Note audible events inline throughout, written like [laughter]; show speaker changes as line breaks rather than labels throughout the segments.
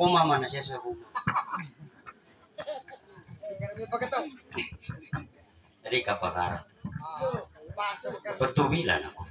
Ne microphone. Si sa kuma man na siya sa kuma.
Karami pagkataw.
Jadi ka pakara.
Ah, bakit magkaroon?
Bertubilan ako.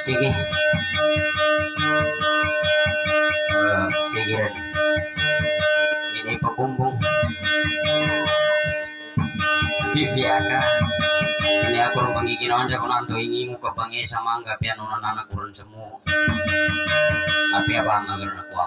Sige. Ah, sige. Ini pabumbong. Bibiaka. Ini aku ron panggiginon sa kunanto hingi mo kabangi sa mangga piano na ron sa mo. Api apa ang nagaron ako.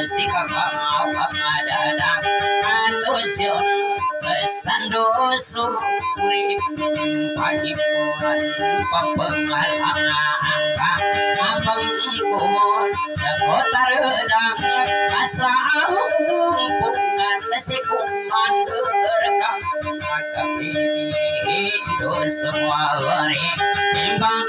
Undang Si kakamaw Kamadadang Ato siya Sando suri Pagipon Papengalangan Abang kumon Kotar redang Asa umpungan Si kumando rekam Maka ini Indo semua hari Timbang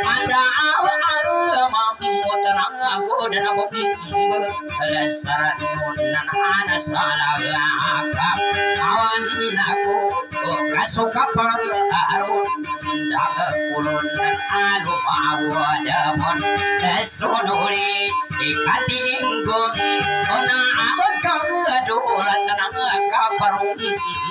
tenang aku dan aku lesaran nunan ana salagaka awan aku kasuka pangarun daga kulun alu awadamon sonori ikatinggon ona abakang adulan nang kaparung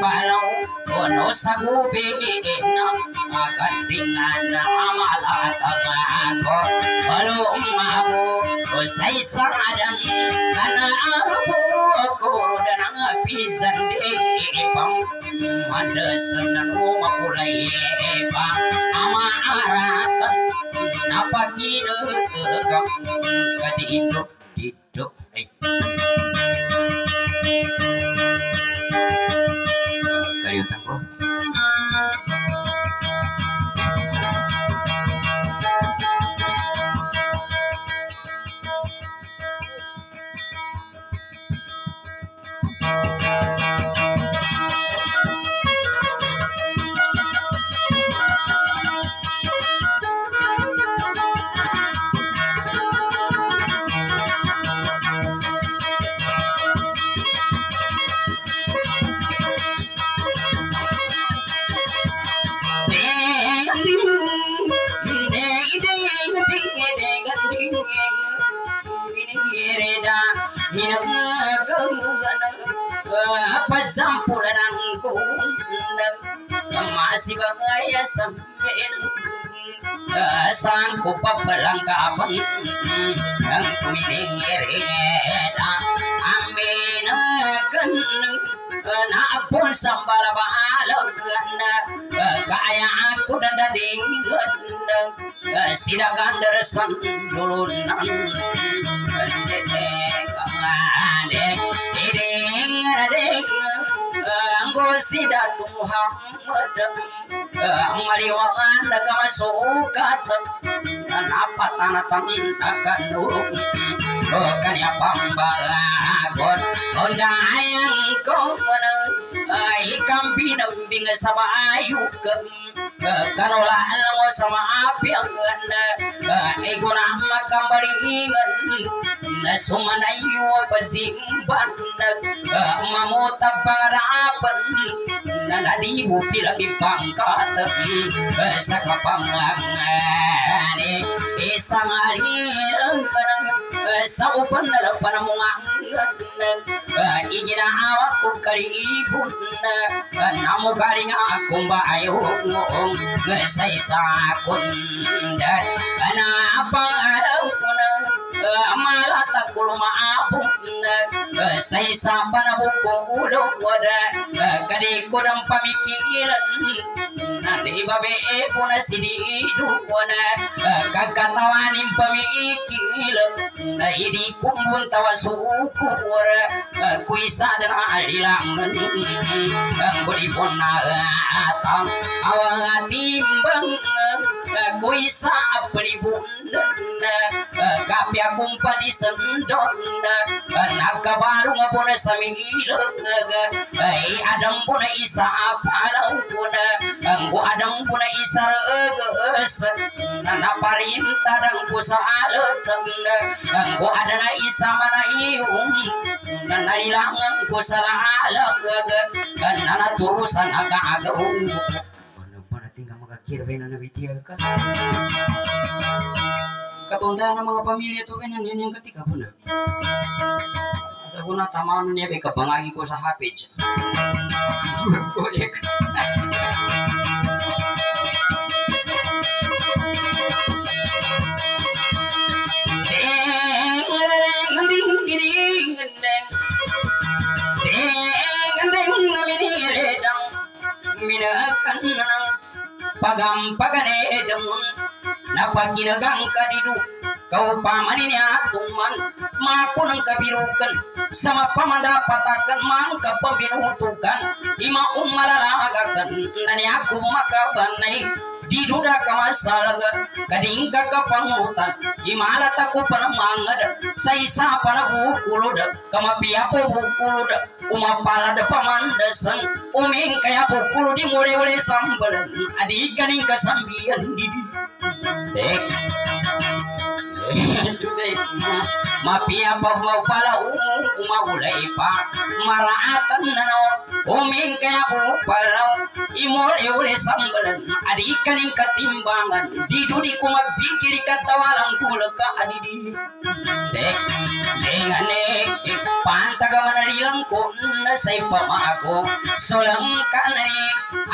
palaw kono sa gubi na agandingan na amalatang ako walong ako usay sa adam kana ako ko dan ang pisan di pang madasan na makulay pa amaaratan napaginagang kadidok didok ay bagaya sampai Sang ko papalangkapan Ang kuminireda Amin akan Naapon sambal bahalang Kaya aku dan dading Sidagan dersan dulunan Dek Ding Ding Anggo Muhammad Maliwangan daga masukat Napa tanah tantakan nurung Kanya pambagon Ondayang kong Ikam pinambing sama ayukem Kanola alam sama api ang Ego na makambaringan Sumanayo pazimban Mamuta pangarapan Nalaliwo pila ipangkat Sa kapangangan Isang arilang kanang Sa upan na lang panamungan Iginaawa ko karibun Namo garing akong bayong Sa isa kundan Anapang ko na malata kulmaabong sa isa pa na bukong ulo ko na kadi ko ng pamikilan Nandi babe e po na sinido ko na kagkatawanin pamikilan na hindi kumbuntawa sukura kuisa na alilangan ang budi po na atang awang timbang kuisa apalibundan kapi akong padisendon nagkabarong po na sa milog ay adang po na isa apalaw po na ang adang po na isa reges na naparinta ng po sa alot ang ada na isa manayong na nailangan ko sa lalag na naturusan agagaw ano pa Kirben na nabitiag mga pamilya to ben yan yung katika po na. Sa ko na tama niya ba kabangagi ko sa deng, pagampagane demun napaginagang kadidu. Kau pamaninya tuman maku nang kabirukan. Sama pamandapatakan mangka pembinutukan ima umararagakan nani aku makabanay di duda kamasalaga kading kakapangutan imala taku panamangad sa isa panabukulod kamapia po bukulod umapala da pamandasan uming kaya bukulod di mule ule sambalan adi kaning kasambian didi dek [laughs] mapia pa pala umagulay pa. Maraatan na no uming kaya pala. Imole ule sambalan adi kaning katimbangan di dudi ko magbikiri katawalang kulaka adi di dek dengane pantaga manarilang ko na say pamago solang kanari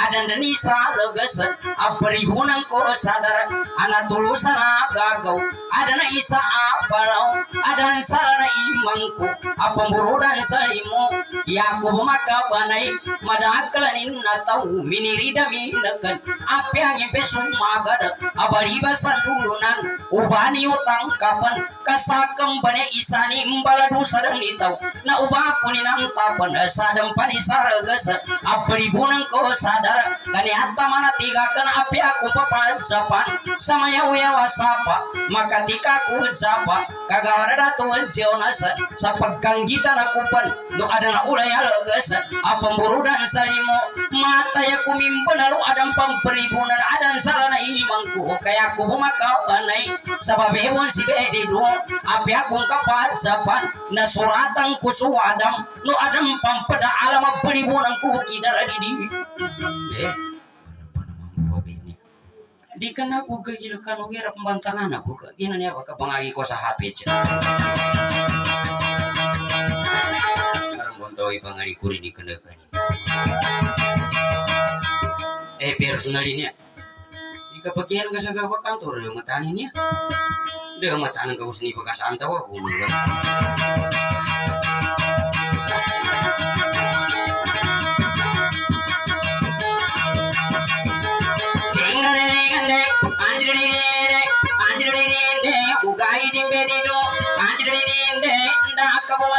adan dani sa lugas abribunan ko sadar anatulusan agagaw ada na isa apalaw adan sala na imangko apamburudan sa imo yakob makabanay madakalanin na tau minirida minakan apyang impesong magad abariba sa tulunan ubani utang kapan kasakam bane isani imbaladu sarang nitaw na uba ko ni nang tapan sadang panisaragas abaribunan ko sadar kani atta mana tiga kan apya ko papansapan samayaw yawa sapa makatika ko sapa kagawara datul jonas sa pagkanggitan ako pan do ada na ulay alagas apamburudan salimo mata ya kumimbanalo adang pamperibunan adan sala na imangku kaya ko bumakawanay sa babewon si Bedi api akong kapat sapan na suratang kusu adam. No adam pampada alam peribunan ku kidara di. Eh di kan aku kegilukan wira pembantangan aku ke. Gina ni apa pangagi ko sa hapit Karang bontoi pangali kuri di kendekan eh personal ini Ika pakihan ka sa gawa kantor matanin niya Dia matanin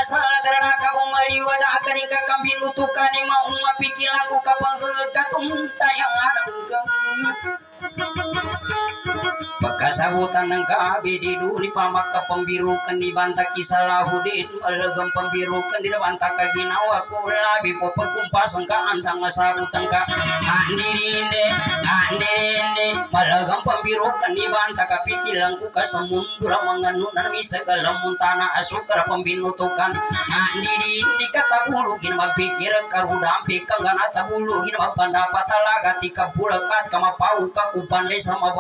ka usni pagkasanta wa ko Pagkasabutan ng gabi di duli pamakka pembirukan di banta Salahuddin Alagam pembirukan di banta ka ginawa ko labi po pagkumpasan ka andang masabutan ka Andirinde, andirinde. Malagam pembirukan di banta ka pikilang ko ka sa mundo mga nunar misa kalamun tanah asukar pembinutukan. Andirinde katabulugin magpikir karudampi kang gana tabulugin magpandapat talaga tika bulakat kamapau ka kupandai sama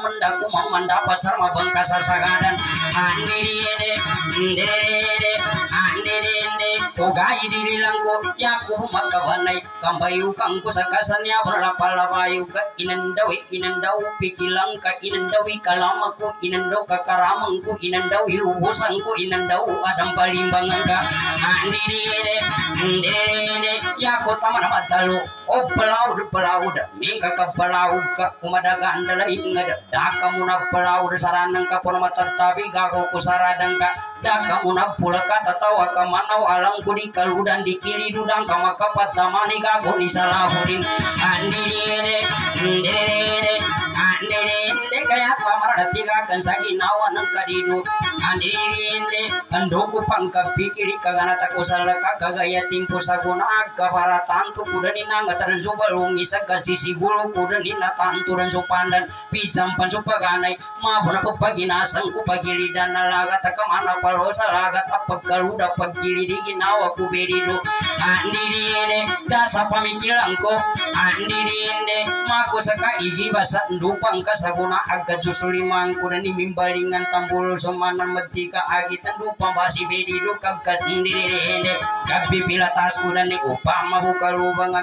baru kasalahan na mendaku mendapat sama bengkasa sagadan andirinde ndirinde andirinde ugai dililangku yaku makabanay kambayu kang kusakasannya berlapalabayu ka inandawi inandaw pikilang ka inandawi kalamaku inandaw kakaramangku inandaw ilubusanku inandaw adang palimbangan ka. Andirinde ndirinde yaku taman matalu oh pelaud pelaud mingka ka pelaud ka. Kumadaga andala ingada daka muna pelaud saranang ka pun matartabi gago kusaradang ka daka muna pula ka tatawa ka manaw alang kudi kaludan di kiri dudang ka makapat tamani gago ni salahudin andirinde ndirinde andirinde kaya kamar tiga kan sagi nawa nang kadidu andirinde andoku pangka pikiri kagana takusala kagaya timpu saguna. Kabara tantu kuda ni nanga taran balungi sa sisi bulu kuda ni na tantu ran pandan. Pijam pan ganay mabuna pa paginasang ko pagilidan na laga takamana palosa laga tapag kaluda pagkili di ginawa ko berido andirinde dasa pamikiran ko andirinde mako sa kaivi basa ndupang kasaguna agad susulimang ko na ni mimbalingan tambulo sumanan magtika agitan dupang basi berido kagkat ndirinde gabi pilatas ko na ni upang mabuka lubang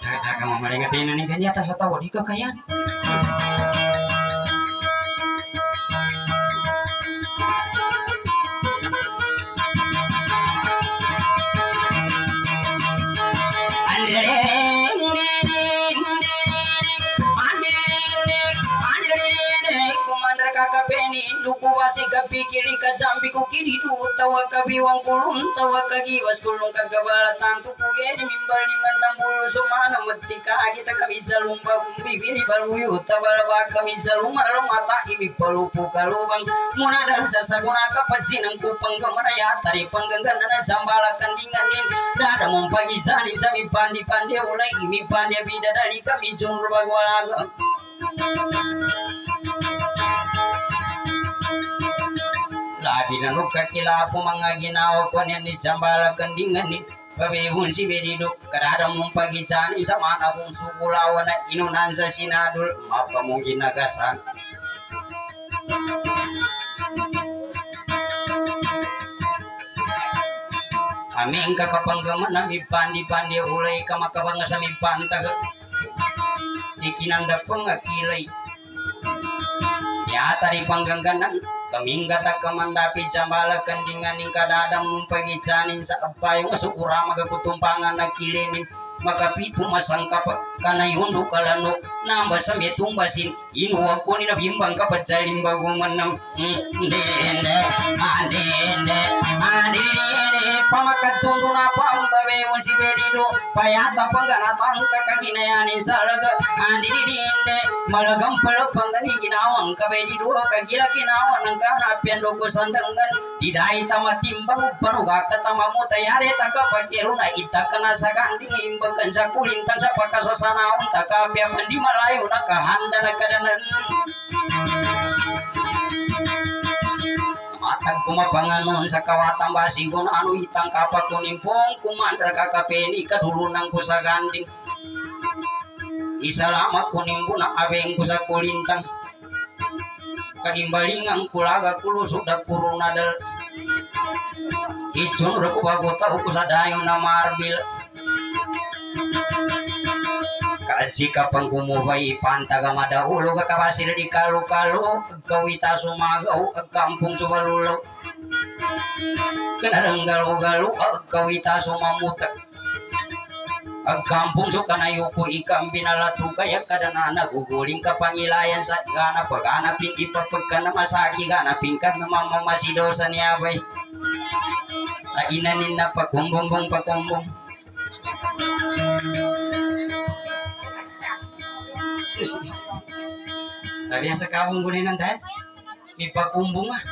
Ada kamu maringatin ini kan di atas tahu di kekayaan. Peni duku wasi ka pikiri ka jambi ku kiri du tawa ka biwang kulun tawa ka giwas kulun ka gabala tantu ku geni mimbal dengan tambul sumana mati ka kita kami jalumba kumbi biri baluyu tabala ba kami jalumba lo mata imi palupu kalubang muna dan sasaguna ka pajinang ku panggamana ya tari panggangan na zambala kandingan din dada mumpagi zani sami pandi pandi ulai imi pandi bidadari kami jumru bagwalaga na nuka kila po mga ginawa ko niyan ni Chambala kandingan ni Pabihun si Bedido kadada mong pagitsani sa mana kong sukulawan na inunan sa sinadol mapamong ginagasan Amin kakapanggaman na mipandi-pandi ulay ka makabanga sa mipantag ikinanda pangakilay Ya tari panggangganan gata kamandapi jambala kandingan ning kadadang mumpagicanin sa apayong sukura magaputumpangan na kilinin makapitu masangkap kana yundo kalano namba sa metumbasin inuwa ko ni nabimbang kapatsalim bago manang. Ndene andene andene pamakatundo na pambawe si berido payata panggana tangka kaginayani salaga. Andine malagam palapangani ginawang kabedido kagila ginawan ng kana pendo ko sandangan didai tamatimbang paruga katamamu tayare takapakiru na itakana sa kanding imbagan sa kulintan sa pakasasanaon takapya mandi malayo nakahanda na kadanan matag kumapanganon sa kawatang basigon ano itang kapat kunimpong kumandra kakapeni sa ganding isalamat kunimbo na abeng ko sa kulintang kaimbalingang kulaga kulusok da kurunadal icun rako bago tao ko sa dayon na marbil kaji kapang kumubay pantaga madaulo ka kabasil di kalu-kalu kawita sumagaw ag kampung subalulaw kanarang galu-galu kawita sumamutak ang kampung po ikang binalatu kaya kadana naguguling ka pangilayan sa gana pag anapin ipapag ka na masaki ganapin ka na mamamasidosa niya bay ainanin na pakumbumbong pakumbong Niya sa kawang gunin ng dahil, may pakumbong ah.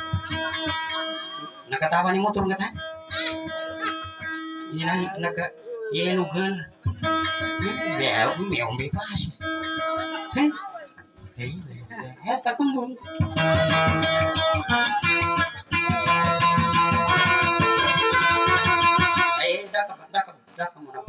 Nakatawa ni motor nga tayo. Hindi na, naka, yellow girl. Mèo, mèo bị pas. Đấy, hết ta cũng muốn. Eh, dah ka, dah dah na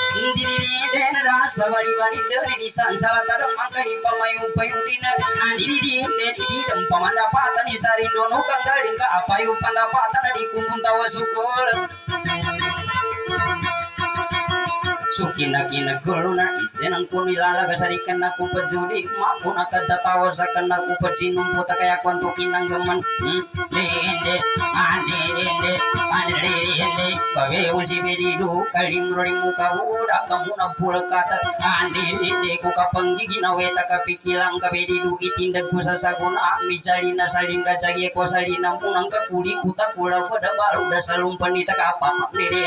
den rasa wali wali dari di san salah tadang mangka ipamayu payu dina andi di di ne di di dem pamandapatan di sari dono kang galing ka apayu pandapatan di kumpung tawa sukol Sukina kina guluna isenang ko nilalaga sa rikan na ko pajudi Mako na kadatawa sa kan na ko pajinong puta kaya dende, ande, dende, ande, dende Kawewan si Bedido, kalim ring muka ura kamu na pula kata Ande, dende, ko kapang giginaweta kapikilang kabedido Itindag ko sa saguna, mijali na saling kajagi ko salina munang kakuli kuta kula pada baru da salumpan ita kapan dende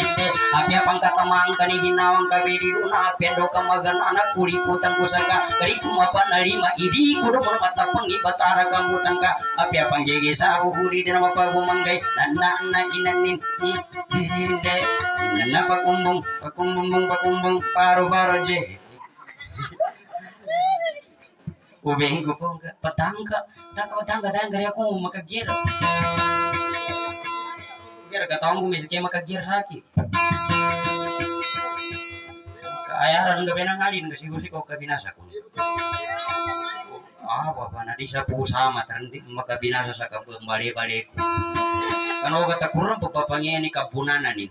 Apya pangkatamang kani ginawang kabedido na pendo kamagan anak kuli kutang ko saka Kari kumapa na lima idi ko do mata pangibatara kamu tangka Apya pangjegi sa uhuri din mapagumanggay Nana na inanin Dende Nana pakumbong pakumbong pakumbong paro paro je. Ubing ko po patangka Naka patangka tayo gari ako makagira Bumis kaya makagira lagi Kaayaran gabi ng alin kasi gusto ko kabinasa ko Ah, baba na di sa pusa mataranti makabinasa sa kabambali-bali ko Kan kata kurang papapangnya ini kabunanan ini.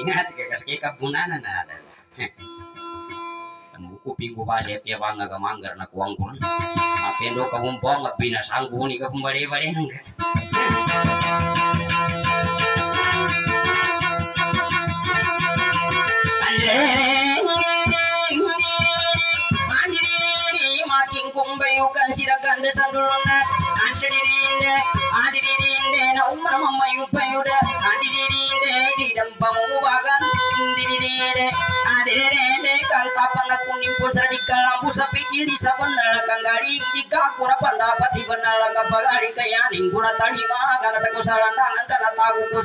Ingat kasih kabunanan ada. Kan buku pinggu pasep ya bangga ka manggar na kuang kun. Apendo ka bumpong nga binasanggo ni ka pembali-bali ಕಂಚಿರ ಕಂದ ಸಂದುಳುನ್ನ ಅಂಟಡಿರಿಯಿಂದ ಆಡಿರಿರಿಯಿಂದ ನಮ್ಮನ ಮಮ್ಮಯ್ಯುಪ್ಪಯ್ಯುಡ ಅಂಟಿರಿರಿಯಿಂದ ಗಿಡಂಪ ಮೂವಾಗ ಇಂದಿರಿರಿಯೇ kang kapan aku nimpun saradi kalambu sapi di sabana kang garing. Di kapura pendapat di benala kapagari kayaning guna tali magan ataku salandangan kana tagu ku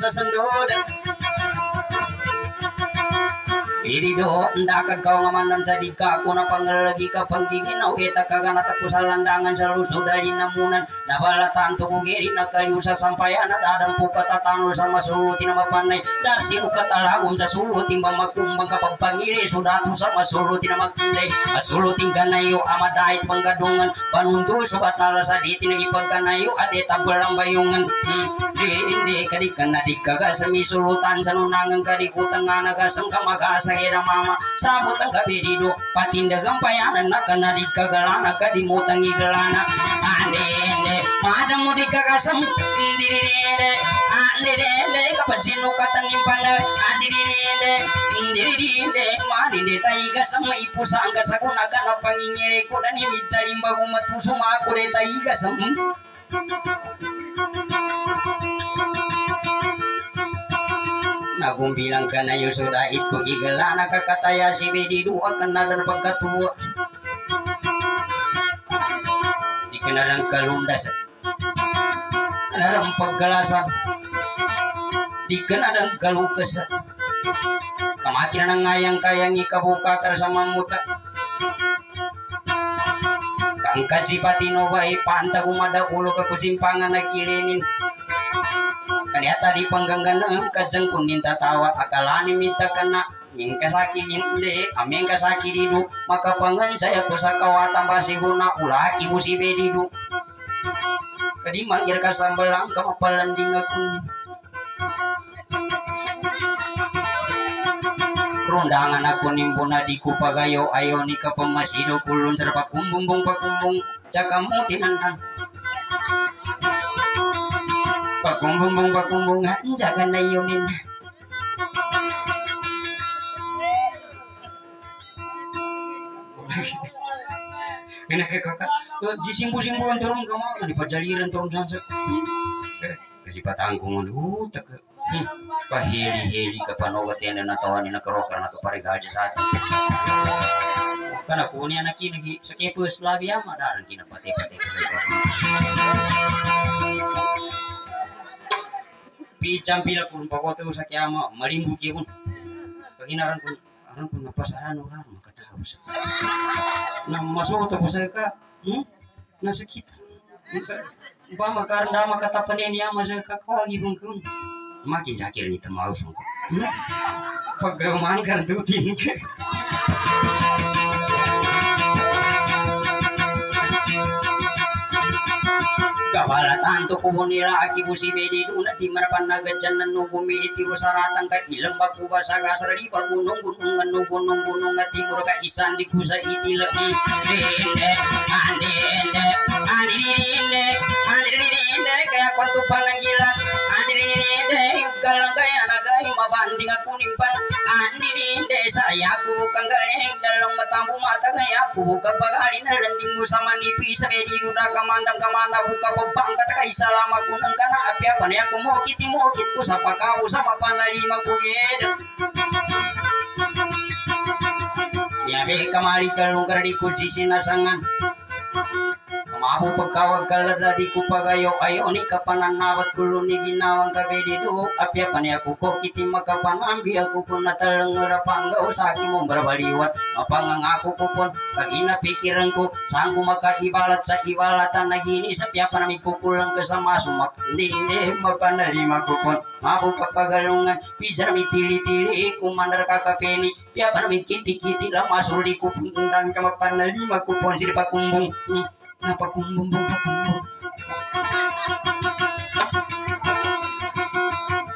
sesendod Iri do ndaka kau ngamandan sadika. Kuna pangalagi ka panggigin na weta kagana taku salandangan salusu dari namunan nabala tanto ko geri nakaliw sa sampayan na dadang po katatanol sa masulutin na mapanay darsi ko katalagom sa sulutin ba magkumbang kapag pangili sudato sa masulutin na magtunday masulutin ganayo amadait panggadungan panunto so batala sa diti na ipagkanayo adeta balang bayungan. Hmm. di hindi kadikan na di kaga sa misulutan sa nunangang kadikutan nga nagasang kamagasa kira mama. Sabot ang kabirido patindagang payanan na kana di kagalana kadimutang igalana ande ande madam mo di kagasam indi di inde ande di inde kapajino katang impanda ande di inde indi di inde mani di tai Nagum bilang ka na yung sudah itu igala nakakataya si Bedi dua kenalan pagkatua. Di kenalan kalundas. Kenalan paggalasan. Di kenalan kalukas. Kamakin ng ngayang kayang ikabuka sama muta. Kang kajipatino bayi panta kumada ulo ke kucimpangan na kilinin kaliata di pangganggana kajang kunin tatawa akalani minta kena. Yang kasaki hindi amin kasaki didu. Maka pangan saya kusa kawatan basi guna ulaki busi bedidu kadi manggil kasambelang kamapalan dingakun rundangan aku nimpuna di kupagayo ayo ni ka pemasido kulun serpa kumbung pakumbung. Cakamu tinantan pakumbung pakumbung jangan na yunin Enak ke kakak, di simbu-simbu turun kamu, di pajaliran turun sansa. Kasi patangkong ano, tak pahili-hili ka panogat yan na natawan na karokar na kaparigaja sa atin. Kana ko niya nakinagi sa kepus labi ama darang kinapati-pati ko sa ito. Picam pila pun pakoto sa kiyama malimbu ki pun. Kaginaran pun aran pun napasaran orang makatahu sa. Na masuk to sa ka. Hmm? Nasa kita. Ba makaranda makatapanin niya masa kakawagi pun kun. Makin sakit ni temau sungko. Hmm? Pagaman kartutin ke. Kabala tanto kumunira aki busi bedi duna di marapan nagajan nan nugumi itiru saratang ka ilang baku basa gasar di gunung gunungan nu gunung gunung nga timur ka isan di pusa itila dende ande ende ande dende ande kaya kwantu panangilan ande dende galang kaya mabanding aku nimpan ande dende saya aku kang galeng dalam matambu mata kaya aku buka pagari na landing sama nipi sa bedi duna kamandang kamana buka pembangkat kay salama kunang kana api apa nih? Aku mau kiti mau kitku sapa kau sama panalima ku geda ya be kamari kalung kardi kuci sinasangan Ko pagayo ayo ni kapanan nawat kulo ni ginawang kabedi do api apa nih aku kok aku sa barbaliwat mapangang ako ko pun kagina pikiran ko saan ko makaibalat sa ibalatan na gini sa piapa na kukulang kasama sumak hindi hindi mapanalima ko pun. Mabu kapagalungan pijar mi tili-tili kumandar kakapeni piapa na kiti-kiti lang masuli ko pun tundang ka mapanalima ko pun sila pakumbong hmm. Napa kumbung pakumbong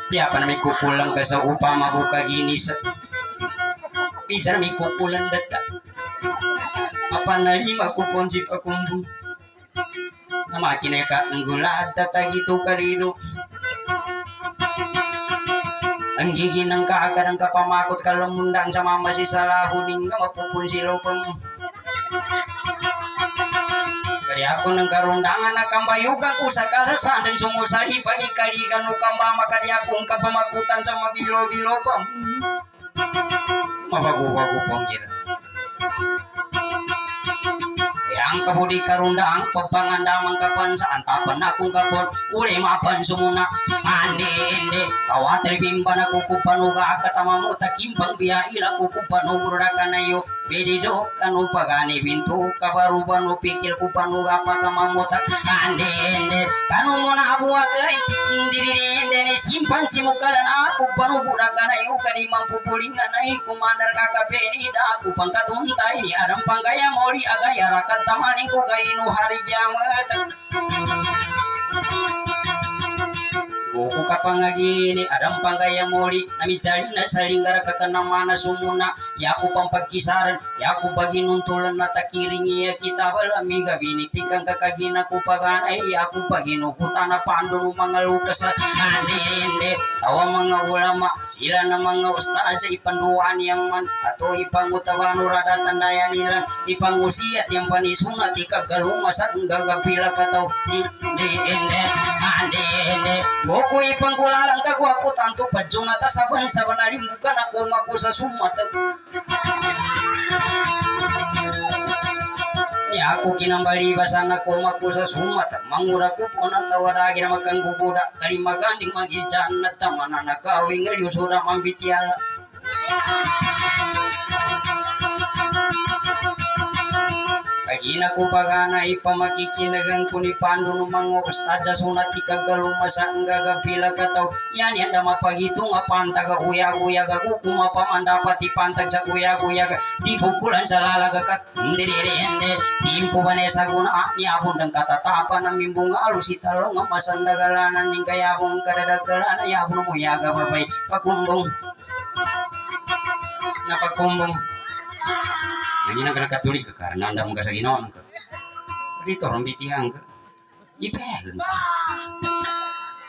Ya apa namanya kukulang ke sa gini sa bisa namanya kukulang data apa ku ponji pakumbu nama kineka nggula data gitu kalido ang gigi ng kaagaran ka pamakot ka lumundang sa mama si si lopang kaya ako ng karundangan na kambayugan ko sa kasasan dan sumusali pagi kaligan o kambama kaya akong kapamakutan sa mabilo-bilo pa mabago-bago pang gira yang kabudi karundang pagpangandamang kapan sa antapan akong kapon uli mapan sumuna. Andi indi kawatir bimba na kukupan uga akatama mo takimpang biya ila kukupan ugurda Bedido kanu pagani bintu kabaruban no pikir kupan uga pagamamutak andi indi kanu mo na abuwa gay diri indi simpan si mukaran aku panu budak kanayo kanimang pupulingan ay kumandar kakapeni da aku pangkatuntay ni aram panggaya mori agaya rakat tamaning ko gainu hari jamat Buku kapangagini adam panggaya mori nami cari na salinggara kakana mana sumuna. Yaku bagi nuntulan na takiringi ya kita bala miga binitikan kakagina ku paganay yaku pagi nukutana pandu mga lukas andi indi tawa mga ulama sila na mga ustad sa ipanduan yang man. Ato ipangutaban urada tandaya nila ipangusiat yang panisunat ikagaluma sa gagapila kataw indi andi indi Buku ipangkulalang ka ako tanto padyo na ta saban saban na bukan ako maku sa sumat. Ni ako kinambari basan ako maku sa sumat. Mangura ko po na tawaragi na magang bubuda. Kalimaganding magijan na tamana na kawing yusura mambitiala. Kagina ko pagana ipamakikinagan ko ni Pando ng mga ustadya sunat ikagaluma sa ang gagapila kataw. Yan yan na mapagito nga pantaga uyag-uyag ako kumapam dapat ipantag sa uyag-uyag. Di bukulan sa lalaga kat hindi hindi hindi. Timpo ba sa guna ni abon ng katatapan ng mimbong alus italo nga masandagalanan ng kayabong kadadagalan ay abon mo yaga babay pakumbong. Napakumbong. Ini nang kena katulik ke karena anda muka sa ginaon ke. Dito orang bitihang ke. Ka.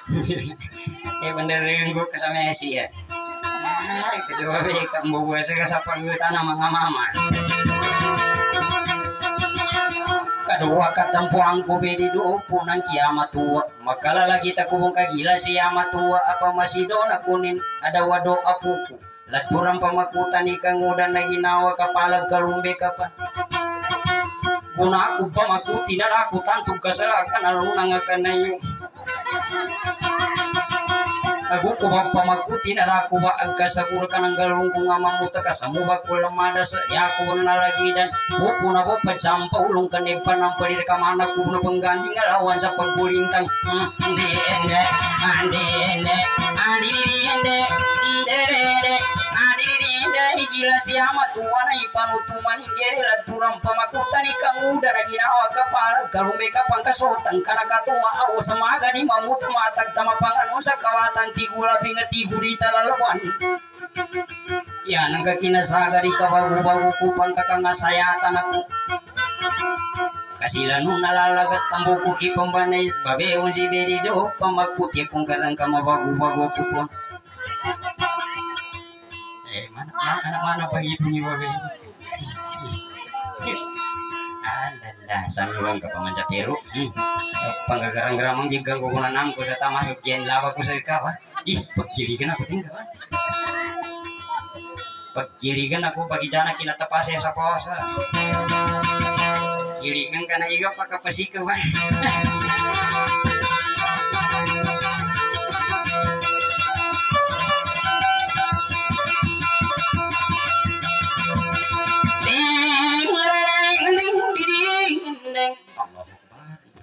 [laughs] eh bener gue ke sa Messi ya. Ay, kedua ka mbubuha sa sa pagutan ng mga mama. Kadua katampuang ko bedi do po ng kiamat tuwa. Magkalala kita kubong kagila si yamat tuwa apa masido na kunin adawado apuku. Laturan pamakutan ikang udan na ginawa kapalag kalumbi ka pa. Kung ako pamakuti na ako tantong kasalakan alunang nga kanayo. Ako ko ba pamakuti na ako ba agkasagura ka ng galong kung nga mamuta ka sa muba ko yako na nalagidan. Buko na po pagsampa ulong ka ka mana ko na pangganding alawan sa pagbulintang. Hmm, Hindi, hindi, hindi, hindi, hindi, hindi, hindi, hindi, Dahil gila siya matuwa na ipanutuman hinggiri laturan pamakutan ikang uda na ginawa ka para garume ka pang kasutan ka nakatuwa ako sa maga ni mamut matag tamapangan sa kawatan tigula binga tigurita lalawan. Yan ang kakinasagari ka bago-bago kupang kakangasayatan ako. Kasi lano nalalagat ang buko ipambanay babeon si Berido pamakuti kung karang ka mabago-bago kupon. Mana begitu nih babe? Alala, sami bang ka pamanca pero. Hmm. Panggagarang-garamang gigang ko kunanang ko sa tama masuk jen lawa ko sa ikaw. Ih, pagkiligan ako tinggal. Pagkiligan ako pagi jana kinatapasya sa posa. Kiligan ka na iga pagkapasikaw ba? [laughs]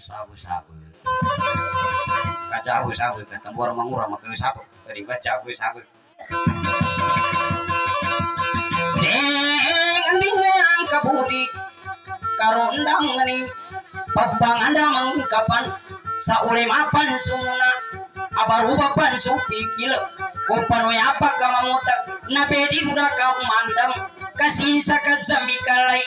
Akbar, sabu-sabu. Kacabu-sabu, ketemu orang mangura maka sabu. Dari baca sabu. Ding, ding, ang kabudi. Karundang ni pabanganda mangkapan sa uli mapan sumuna abaruba pan supi kilo ko panoy apa ka mamuta na bedi duda ka mandam kasisa ka jami kalay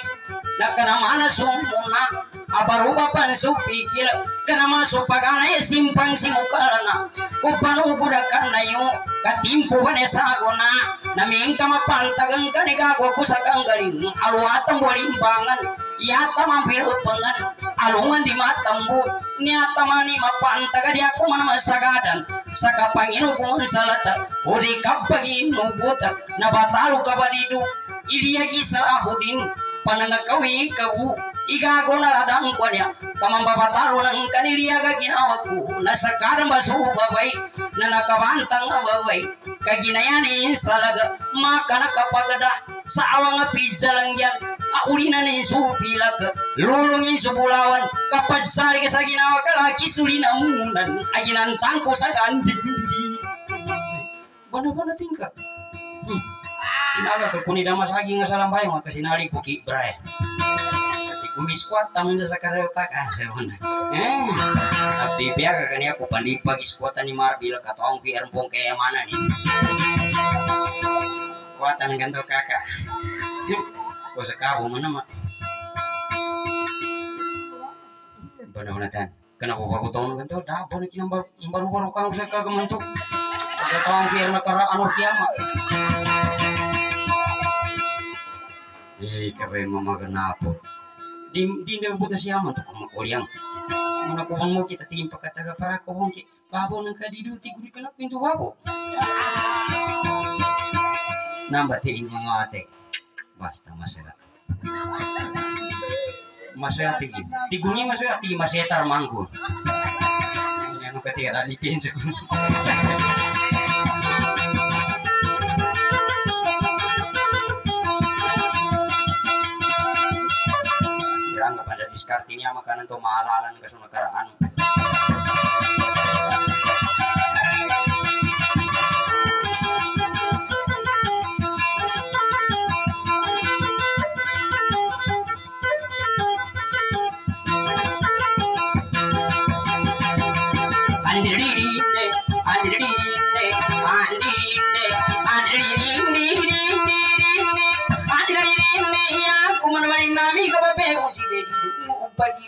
na kanamana sumuna abaruba pan supi kilo kanama supagana ya simpang simukalana ko pano buda kanayo katimpo bane sagona na mingka mapantagang kanigago ko sa kanggaling aluatang walimbangan yata mampir pengan alungan di matambu niata mani mapantaga di aku mana masagadan saka panginu kung salata. Uri kapagi nubuta na batalu kabadidu iliya gisa ahudin pananakawi kabu igago na radang ko niya kamambabatalu ng kaniliyaga ginawaku nasa kadang basu babay na nakabantang babay kaginayani salaga maka nakapagada sa awang pizza lang yan. Aulina ni supila ka lulungin subulawan kapag sari ka sa ginawa ka laki suli na munan. Aginantang ko sa ganding bana-bana tingka hmm. Inaga ka kuni damas lagi nga sa lambay mga kasinali ko ki bray Tapi kumiskwat taman sa kareo pa kasi wala. Eh, tapi biya ka kanya ko pandi pag iskwatan ni Marbil ka taong ki ermpong kaya mana ni. Kuatan ganto kakak. Ko sa kabo mana ma. Benar-benar tan. Kenapa aku tahu ganto? Dah boleh kinam baru-baru kang sa kagamantok. Ka taong ki erna kara anur kiamat. Eh, keren mama kenapa? Di di na buta siya man to kuma kuryang. Muna ko mo kita tingin pagkataga para ko hong ki babo nang kadidu ti guri kana pintu babo. Namba tingin mga ate. Basta masaya. Masaya tingin. Tigungi masaya tingin masaya tarmangko. Ano ka tira lipin sa nggak pada diskart ini ya makanan tuh mahalan ke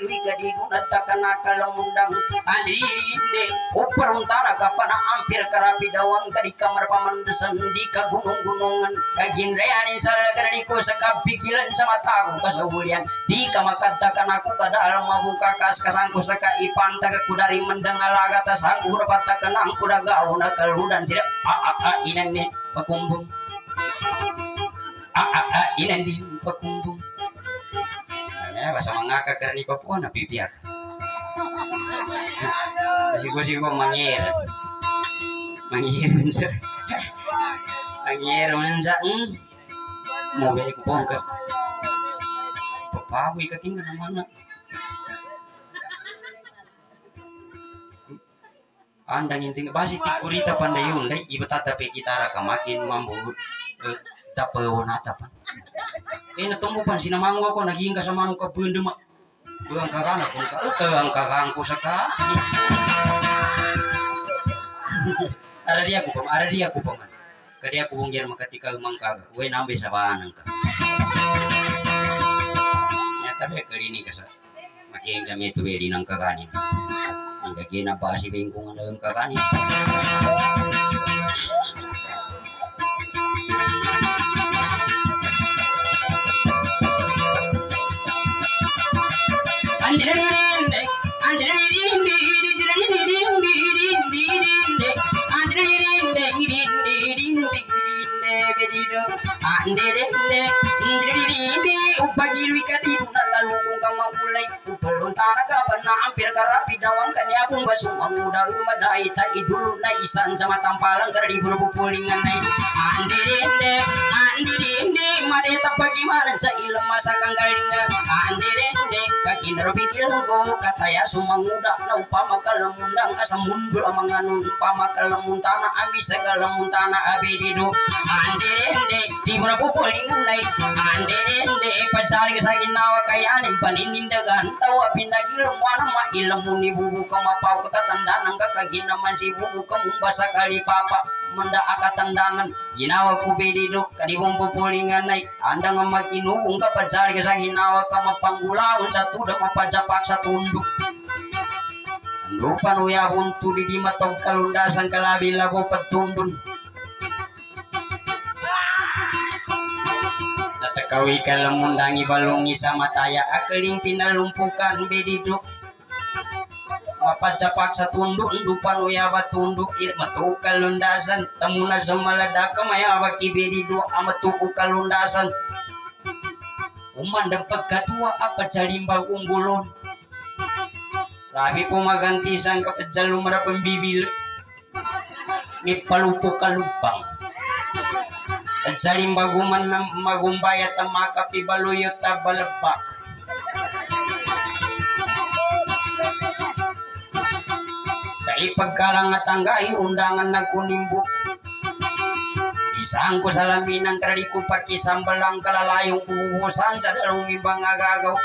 lui kadidu natakana kalamundang andirinde upar untara kapana ampir karapi dawang. Kadi kamar pamandusan di ka gunung-gunungan kaginreani salaga di ko sa kapikilan sa matago kasahulian. Di ka makadtakan aku kada alam mabuka kas kasangku sa kaipanta ka kudari mendangalaga tas aku rapatakan ang kudagaw na kaludan sila a a a inan ni pakumbong a a a inan di pakumbong Ya, basa mangaka karena ni Papua na pipiak. Kasi ko sigo mangir. Mangir man sa. Mangir man sa. Hmm. Mo ba ko bongka. Papawi ka tinggal na mana. Andang inting basi ti kurita pandayun dai iba tata pe kitara ka makin eh, tapaw natumbo pan sinamangwa ko naging kasama ka bunda ma. Buang kakana ko ka eh kang kakang [laughs] ko sa ka. Ada dia ko ada dia ko paman. Kadi ako bungir makatika umang kaga. We nambe sa bahanan ka. Ya tabe kali ni kasa. Makin kami itu beli nang kaganin. Ang kagina pa si bingkong ang kaganin. Na ampir karapi dawang kanya pong basong manguda umaday ta idul na isan sa matampalang karadi berpupulingan na andirinde, andirinde, madeta pagimanan sa ilang masakang galingan, andirinde, Dende kakinarbigil ko kataya sumanguda na upama kalamundang asam mundo manganun upama kalamuntana abi sa kalamuntana abi dido. Ande dende di mura pupulingan nay ande dende pacari sa ginawa kayanin paninindagan. Tawa pinagil mana ma ilamu ni bubu kamapaw katatanda nang kakaginaman si bubu kamumbasa kali papa manda akatandangan. Ginawa ko bedido kadibong pupulingan nay anda nga maginubong ka pacari ka sa ginawa ka mapanggulaon sa tuda mapajapak sa tundok Lupa no ya buntu di matog kalundasan kalabi labo patundon Natakawi ka lamundangi balungi sa mataya akaling pinalumpukan bedido mapajapak sa tundok lupa no ya batundok il matug kalundasan tamuna sa maladaka maya bakibedido amatuku kalundasan umandang pagkatua apa jalimba unggulon Rabi po maganti sang kapadjal lumara pembibil. Ni palupok kalupang Jalim baguman na magumbaya tamaka pibaluyot ta balabak Kay pagkalang nga tangga undangan nagkunimbo Isang ko sa laminang krali ko pakisambalang kalalayong ubusan sa dalong ibang agagaw.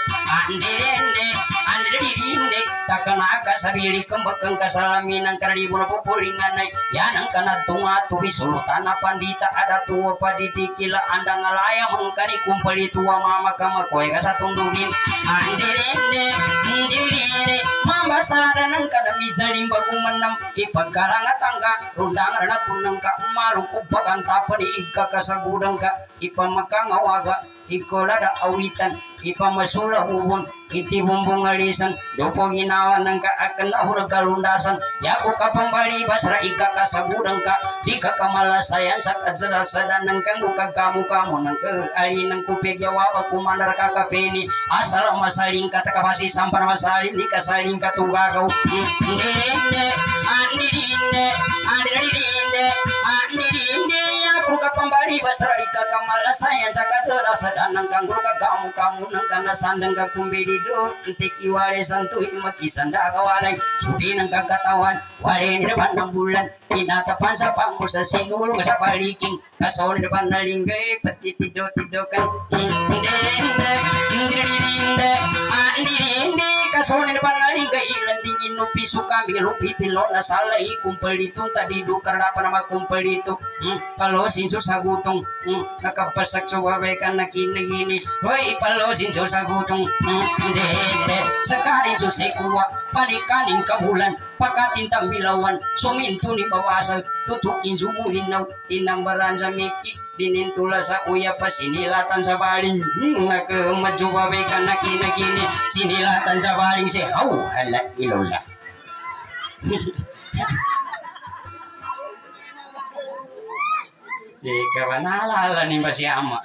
Andirende, andirinde, takanaka sa bili kembakang kasalaminang krali mo na pupulingan ay yan ang kanadtunga tuwi sulutan na pandita ada tuwa padidikila anda ngalaya mengkani kumpali tuwa mama kamakoy ka sa tundugin. Andirende, andirende, mambasada ng kanami jaling baguman ng ipagkarangat tangga rundangan na punang ka malukup paganta pa di ika kasagudang ka. Ipamakangawaga ikolada awitan. Ipamasula ubon iti bumbong alisan dopo ginawa ng ka akan nahurag kalundasan yaku ka pambali basra ika kasagudang ka di ka kamalasayan sa kadzarasadan ng kang kagamu kamu ng kaali ng kupig yawawa kumandar ka kapini asal masaling ka takapasi sampan masaling di kasaling ka tugagaw Andirinde, andirinde, andirinde, andirinde, aku ka pambali basra ika kamalasayan sa kadzarasadan ng kang kagamu kamu ng kanasandang kakumbidi do Antik iwari santu makisanda kawalay Sudi ng kagatawan Wari ni depan ng bulan Tinatapan sa pango sa sinulong sa paliking Kaso ni depan na linggay Pati kan hindi, hindi, hindi, hindi, hindi, kaso ni depan na linggay Ilan dingin no piso kami Lupi tilo na salay Kumpal dito Tadi do karena pa naman kumpal dito Hmm, Palo sinso sa gutong Hmm, Nakapasak suwabay ka na kinagini Hoy, palo sinso sa gutong Hmm, Hindi, hindi Sakarin so sa kuwa Palikanin kabulan Pagkatintang bilawan Suminto ni bawasag Tutukin subulin na Tinambaran sa miki Binintula sa kuya pa sinilatan sa baling hmm, Nakamadjubabay ka na kinagini Sinilatan sa baling si Haw, hala ilola Ika ba naalala ni ba si Ama?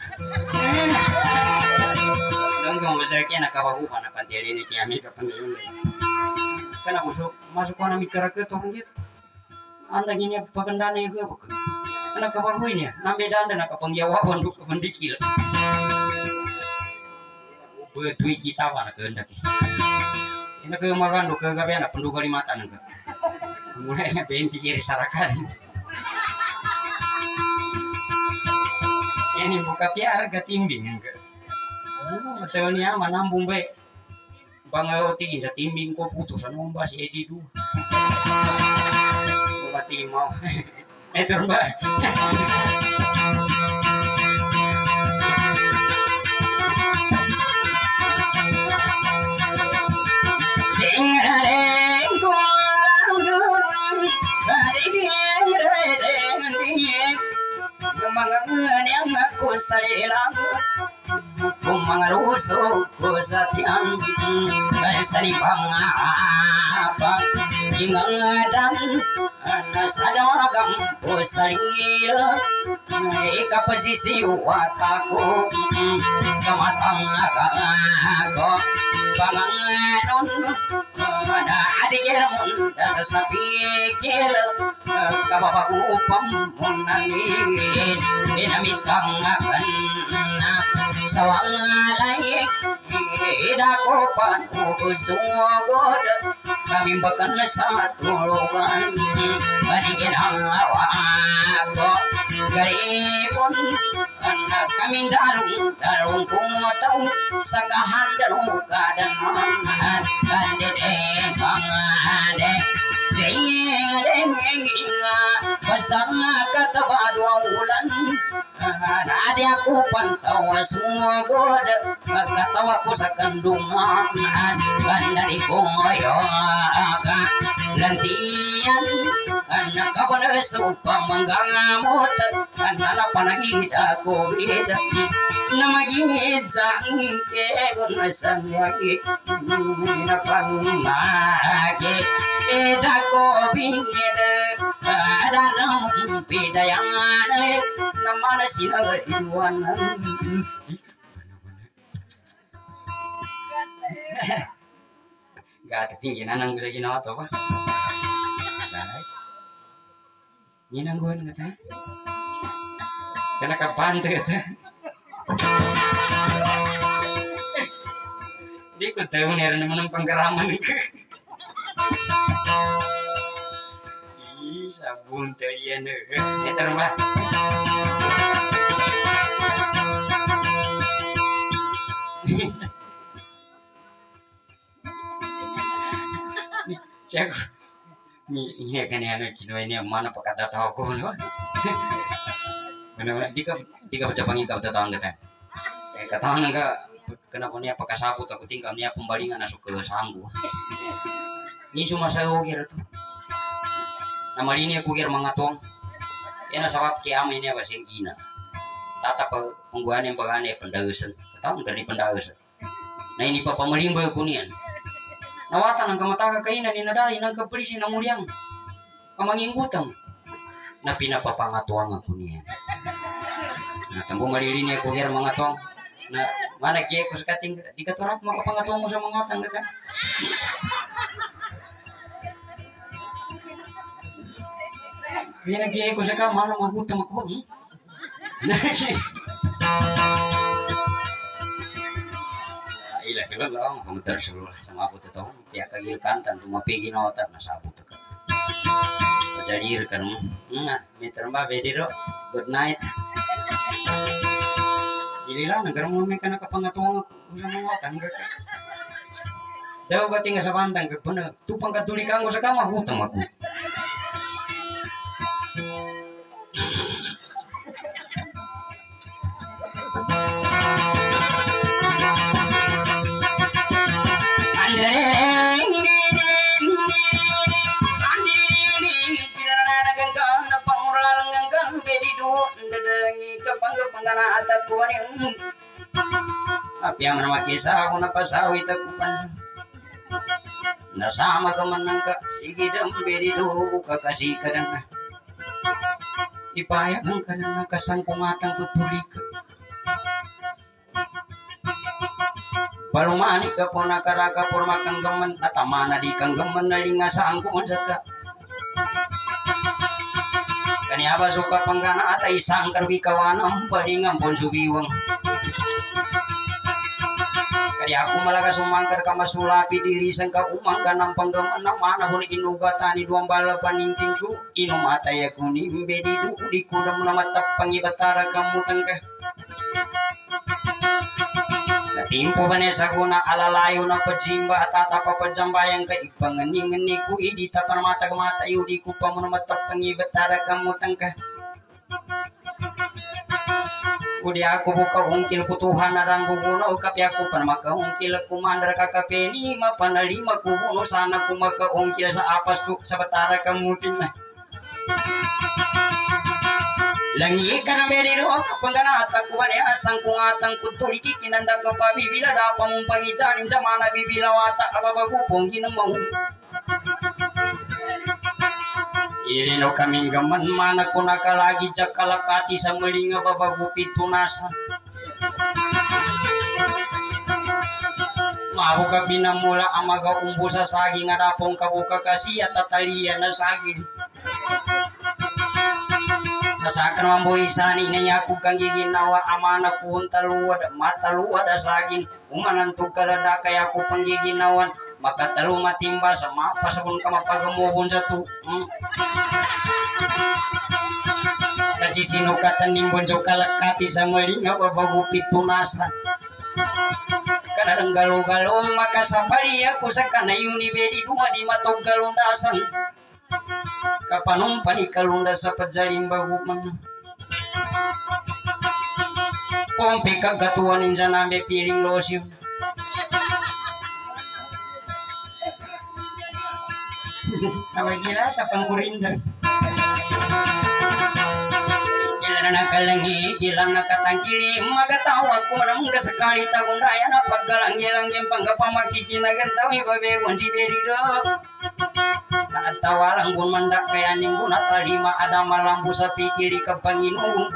Hanggang masaya kaya nakabagupan na pantili ni Kiami ka pandayon. Kana usok masuk ko na mikara ke to ngit. Anda gini paganda na Kana kabaguin niya. Nambe danda nakapangyawawan do ka pandikil. Betuy kita pa na kehendak. Ina ke magan do ke gabe na penduga mata nangka. Mulai nya benti kiri sarakan. Ini buka tiar timbing. Oh, betul niya manambung baik. Bangau tingin sa timbing ko putusan mo ba si Eddie du. Bati mo. Ito ba? Tinggalin ko lang doon sa diging-redeng Yung mga nganyang ako sa ilang Kung mga luso ko sa tiyang Ay sa pangapag Ingangadan na sa dagang ko sa rila Ikapasisiwat ako Kamatang ako Panganganon na adigil mo sa sapikil Kapapag-upam mo nangin Dinamitang akan na sa wangalay Dako panugod kami bahkan satu lugan Bari ginawa ko Garipon kami darung darung kumotong sa kahandaro kadangan Ande deng pangade deng katawa dua ulan aku pantau semua god Katawa ko sa kandungan Bandari ko ngayon Lantian Anak kapal supa manggamot Anak panagid ako bida Na mag-iisang kebon masanyagi Na pangmagi Eda ko bingid Ada ng pidayangan Naman sila iwanan Gak ketinggian nang bisa ginawa to ba? Dahil. Yan ang guwan nga ta. Kaya nakapante ka ta. Di ko sabun yan eh. Ito na ba? Cek. Ni ini kan yang kino ini mana pakata tahu ko no. [laughs] Benar di ka di ka baca pangi ka tahu ngata. Eh kata nga kenapa ni apa kasabu tak tingkam ni pembalingan masuk ke sanggu. [laughs] Ni cuma saya kira tu. Nama ini aku kira mangatong. Ya na sabab ki am ini apa sing gina. Tata pengguan yang pagane pendausan. Tahu nggak di pendausan. Nah ini papa melimba kunian nawatan ang kamataga kainan ni nadai ng kaprisi ng mulyang kamangingutang na pinapapangatuang ako niya na tambo malilini ako kaya mga tong na mana kaya ko sa kating di ka turak makapangatuang mo sa mga tang ka kaya nagkaya ko sa ka mana magutang ako hmm? ila kila lang komentar suruh sama aku tuh tahu. Tiap kali kantan tuh mapigi na otak na sabu tuh jadi kan nga meter mbak bediro good night. Jadi lah negara mau mereka nak pangatuang usah mau otak enggak Daw ba tinga sa bandang ka tupang katulikan ko sa kama hutang ako. Yang nama kisah aku napasawi tak kupansan. Nasama ka man ng ka, sige dam beri do kakasih ka na. Ipayagan ka na nakasangkungatang kutulik ka. Palumani ka po nakaraka por makanggaman at amana di kang gaman na lingasaan ko man sa ka. Kaniya ba suka panggana at isang karwi kawanang palingang pon subiwang. Kaya ako malaga sumangkar ka masulapi dilisan ka umang ka ng panggaman na mana huli inugatan ni duwang bala paninting su inumatay ako ni mbedi di kudam na matap pangibatara kamutang ka. Katimpo ba sa kuna alalayo na pajimba at tatapa pajambayan ka ipangani-ngani ko idi tapan mata mata di ko pa mo na matap pangibatara kamutang ka. Kudi aku buka ungkil kutuhan na rang guguno kapi aku pan maka ungkil kumandar kakape lima panalima kubuno sana ku maka ungkil sa apas ku sa batara kamutin na. Langi ka na meriro kapanggana at akuan ya asang kung atang kutuli kikinanda ka pa bibila da mong pagijanin sa mana bibila wata ababagupong ginamang. Irino kaming gaman mana ko nakalagi jakalakati sa malinga babagupi tunasan. Maho ka pinamula amaga umbo sa saging arapong kabuka kasi at tatalian na saging. rasakan mambo isani nanya aku kang giginawa amana ku unta luwad mata luwad asagin umanan tu kalada kaya panggiginawan maka telu matimba sama apa sabun kama pagamubon satu hmm. Kaji sinukatan nimbon so kalakati sa malinga babago pitunasan Kanarang galo-galo maka sapali ako sa kanayong ni Bedi duma di matog galundasan. Kapanong panikalunda sa padjaling baguman Pompe kagatuanin sa nami piring losyo Tawag gila sa pangkurindan Gila na katangkili Magatawa ko na mga sakali tagundaya na paggalang-gilang yung panggapamakikinagin Tawi babewan si Berido Natawalang gun mandak kaya ninggu natalima ada malambu sa pikili ka Panginoong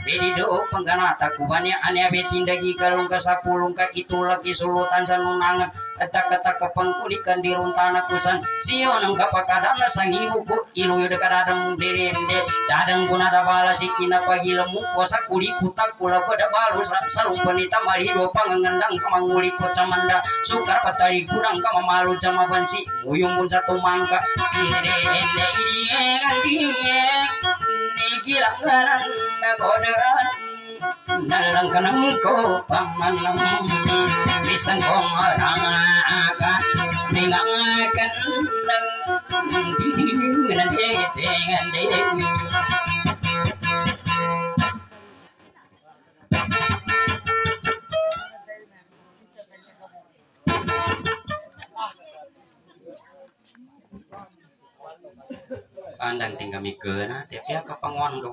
kulon Berido pangganata kubanya ane betindagi kalung kasapulong ka itulak isulutan sa nunangan kata-kata kapangkulikan di runtana kusan. Sio nang kapakadana sang ibu ko iluyo de kadadang derende dadang guna da bala sikina pagi lemu kuasa kuli kutak kula pada balu. Salung penita mari do pangangendang kamanguli ko camanda sukar patari kudang kama malu jama bansi muyung pun satu mangka inde inde na godaan nalang kanang ko pamanang bisang ko maranga ningangakan nang biding na dengan Andang tinggal mikir na, tiap tiap kapangon.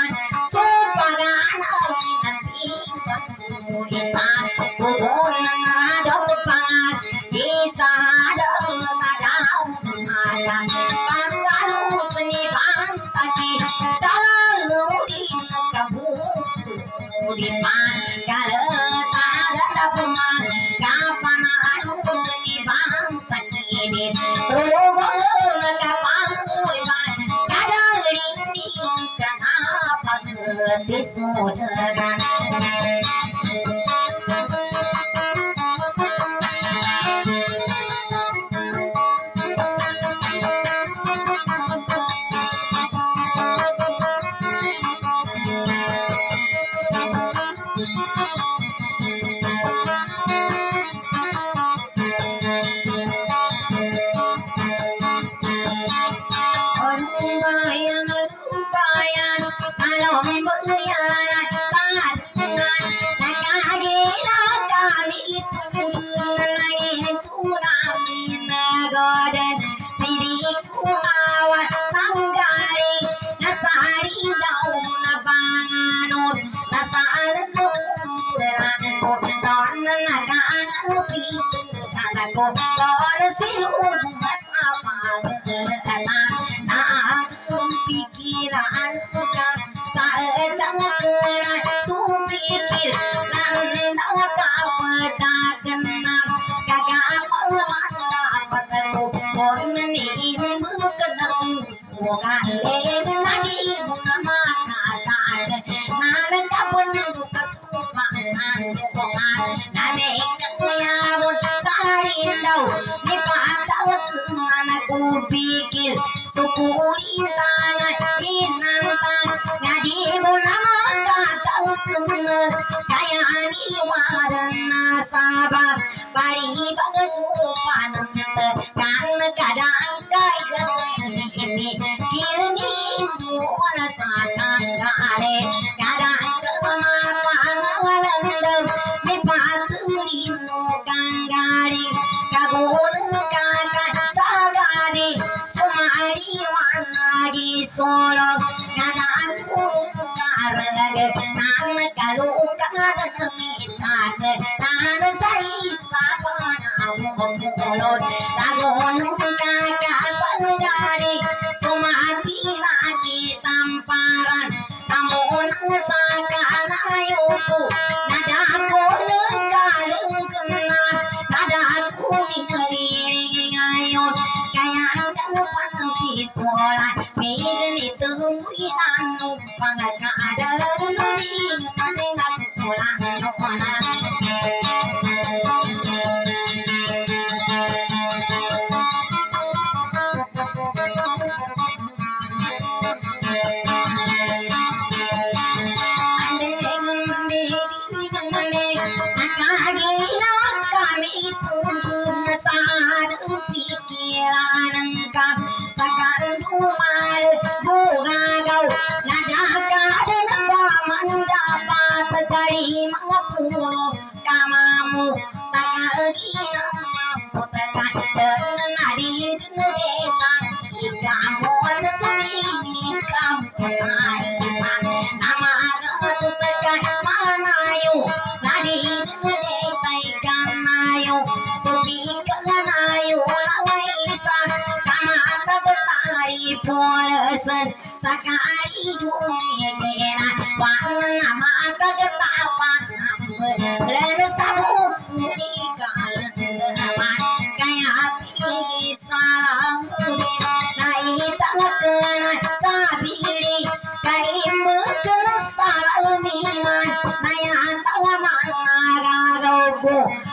this disorder Tchau. suara Mingni tunggi anu Pangkat keadaan Nuding Tandingan Pulang Nukonan polasan sakari dunia kena wana nama tagatapan Lena sabu puri kalan daman kaya tinggi salam na itang sabiri kaimbu kena salaminan na yan tawaman nagagaw ko na ayang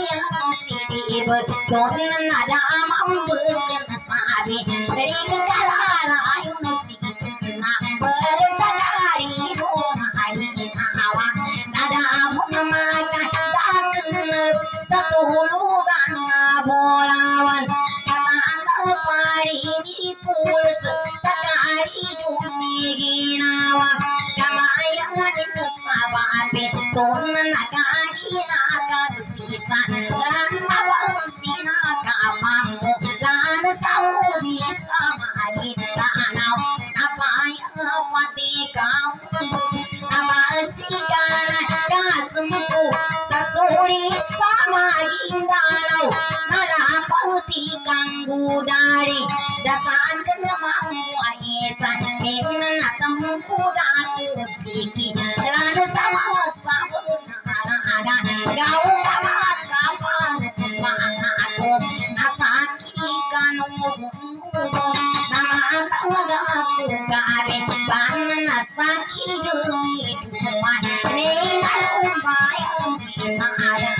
api ang sinibot doon na nadamang bukan sabi dari kekalala ayo ni pulus sakari duni ginawa kamaya wani saba abet ton na kari na kag sisa gan mawang sina kamamu lan sawi sama kita anaw napaya pati kamu namasikan kasmu suri sa magindanaw nalapauti kang budari. Dasaan ka namang buhayesan minanatampu da kupiki lana sama sama nalaga gau kamat kapan ako nasaki ka nung Nakatawaga ako gabi Paano nasaki jumi duman Ninalumay ang pinakaalaman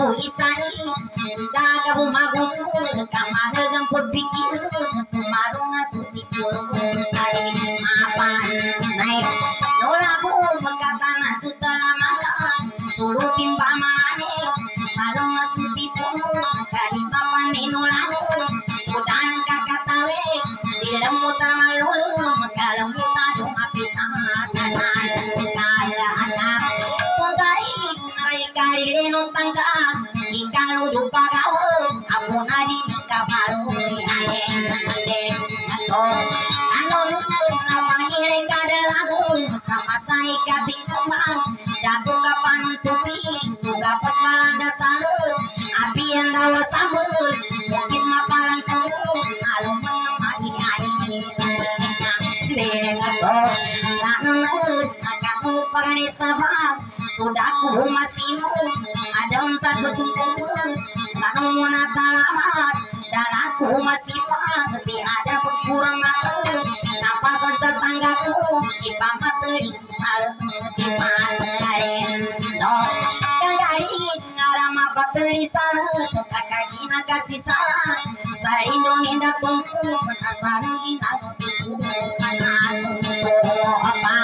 Mambu isani Daga bumagusul Kamagagang pagpikir Sumarong asuti pulo Kali mapan Naik Nola ko Magkatana sutalamang Sulutin pamane Marong asuti pulo Kali mapan Sama saya kating kumang Dagu kapanun tuti Suga pas malanda salut Api yang dawa sambul Bukit mapalang tunggu Alung menemani air Dengan to Lanunur Agak pagani sabak sudah ku masinu adon sa kutumpul kanong mo na talamat dalaku masipag di ada pagkurang mata napasan sa tangga ko ipamatay sa di patarin do kagari ngarama patri sana kakagi na kasi sala sa indoninda tungku penasaran ginagawa panalo apa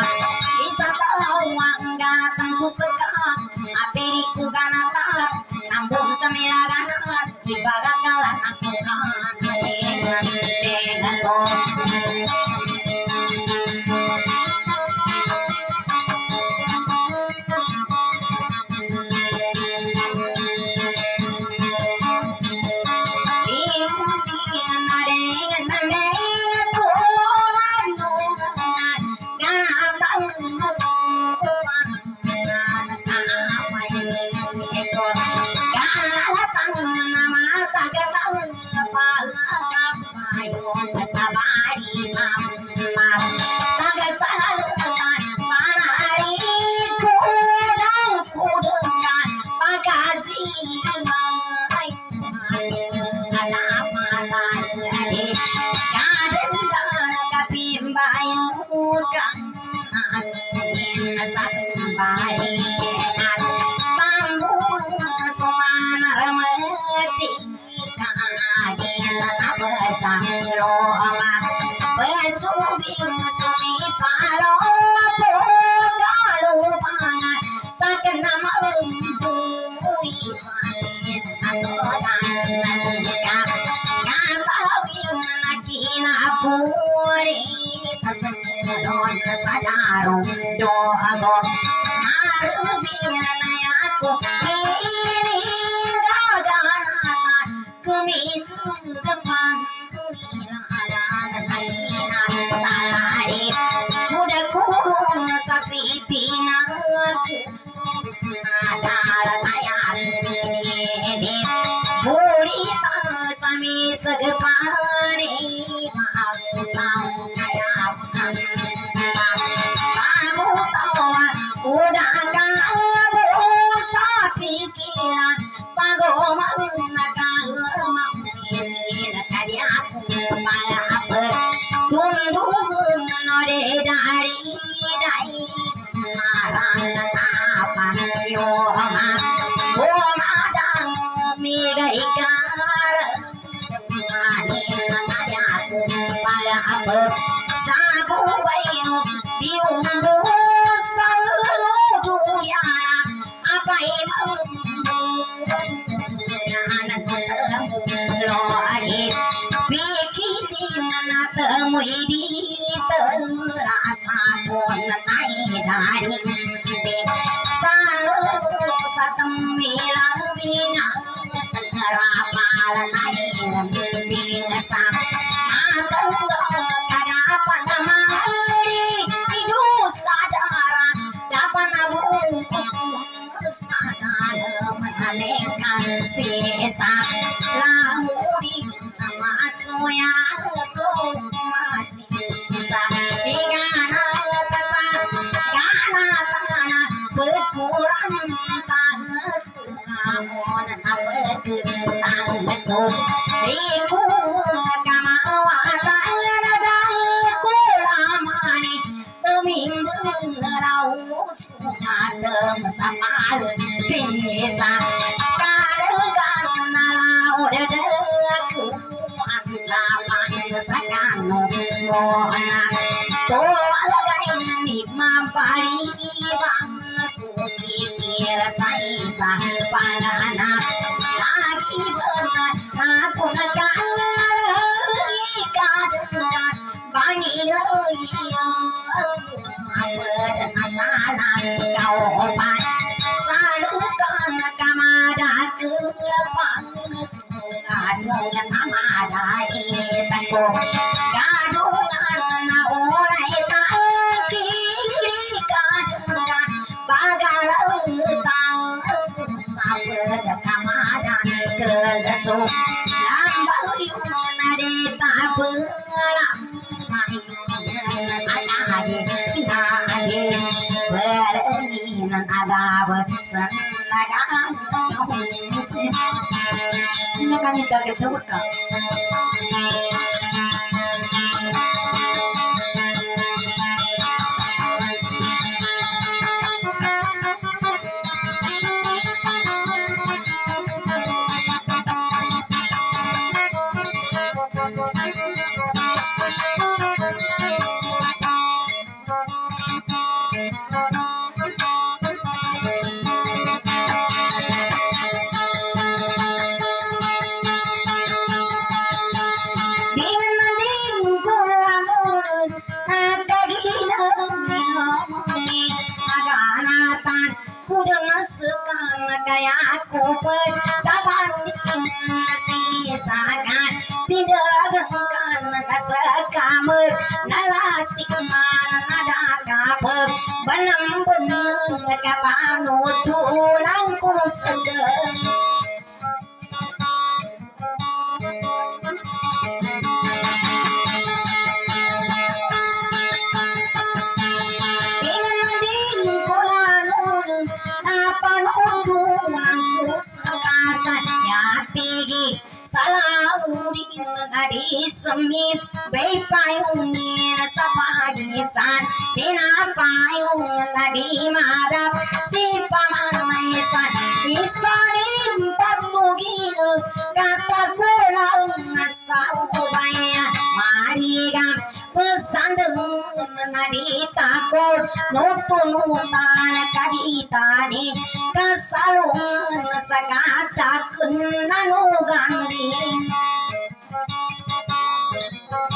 isa tahu ang ganatan ko sa kaan aperi ko ganatan nambong sa miraganat ibagagalan I sang lo ang Oh. Ini kan kita ketemu Adi semit Bay payungin sa pagisan Pinapayong Adi madap Si pamanaysan Isalim patugin Kata kulang sa ubaya Marigang pesandeng nadita ko nutunutan kaditani kasalungan sa katakun nanugandi Kira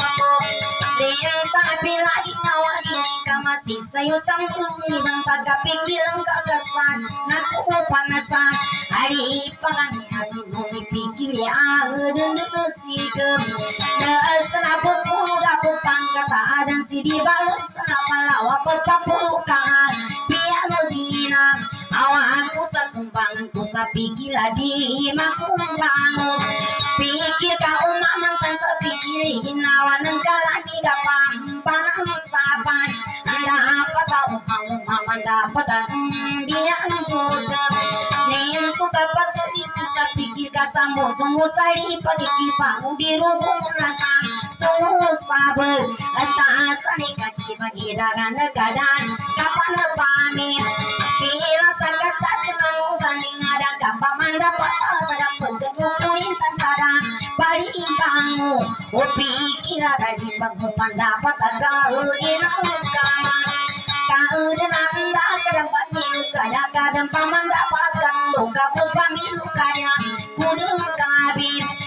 betul tapi lagi nawagi ka masih sayo sambil ini bang tagapikir ang kagasan naku panasan hari palang asin nuni pikir ya dan sikem senapa puluh dapu pangkata dan si dibalas senapa lawa perpapukan pihak gina Awaku sa kumbangan ko sa pikir di makumbangon Pikir ka umamantan sa pikir Ginawa ng kalaki kapampanang saban? Dapat ako ang umaman dapat ang dia ang dudan Nento kapag di ko sa pikir ka sa mo Sumusari pagkikipang di rubong na sa Sumusabag at taasan ikaki pagiragan na gadan Kapan pamit Kira sa katat na galing ada kapamanda pata sa pagkapulintan sada Baliin kamu O pikir ada di pagpupanda patagawin ang kaman Kaudan anda kadang pamilu kada kadang pamanda patkan luka pamilu kada Kudung kabin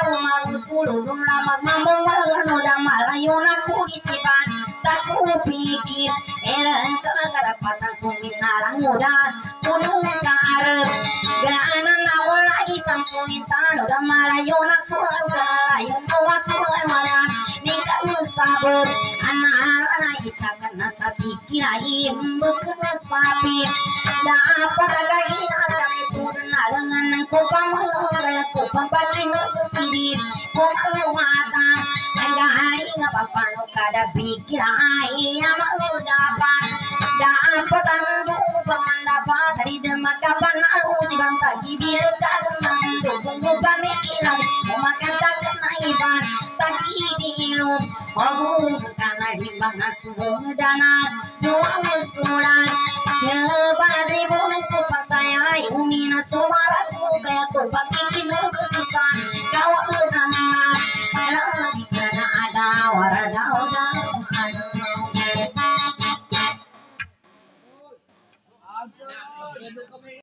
kala sa pagkanatan mo lami gayin Tamo tuduwa Udang kanda kamu sululum lama mamong ano dan malayo na kulisipan Taku pikir Elan ka karapatan suminalang muda Punong karep Gaanan na ako lagi sang sumintano Dan malayo na sulay ka na layo Bawa sulay mana Ni ka usabot Anala na itakan na sa pikir Ay imbuk na sapi Dapat agagina kami turun na lengan ng kupang malunggay Kupang pakinog sirit Kung awata Ang gahari nga papano kada pikir Ay mau dapat Dapat ando pamandapat Dari demakapan lalu si bantag Gibilit sa ganang Dukung pamikiran Umakatakan na iban Tagi diilom Magugutan na di mga sumudana Dua surat. Ngebalas ribu nagpupang sayay Umina sumaraku Kaya to pagkikinagasisan Kawalan na Lagi ka na ada